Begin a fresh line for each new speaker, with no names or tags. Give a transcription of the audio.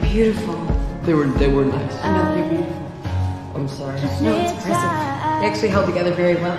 beautiful.
They were they were nice.
I know they're um, beautiful.
I'm sorry.
No, it's impressive. They actually held together very well.